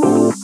oh